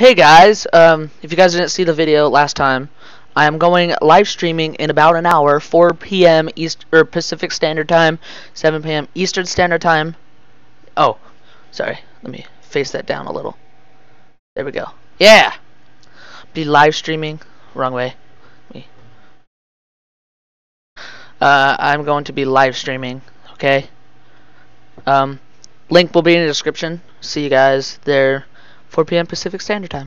Hey guys, um, if you guys didn't see the video last time, I am going live streaming in about an hour, 4 p.m. East or Pacific Standard Time, 7 p.m. Eastern Standard Time. Oh, sorry. Let me face that down a little. There we go. Yeah. Be live streaming. Wrong way. Me. Uh, I'm going to be live streaming. Okay. Um, link will be in the description. See you guys there. 4 p.m. Pacific Standard Time.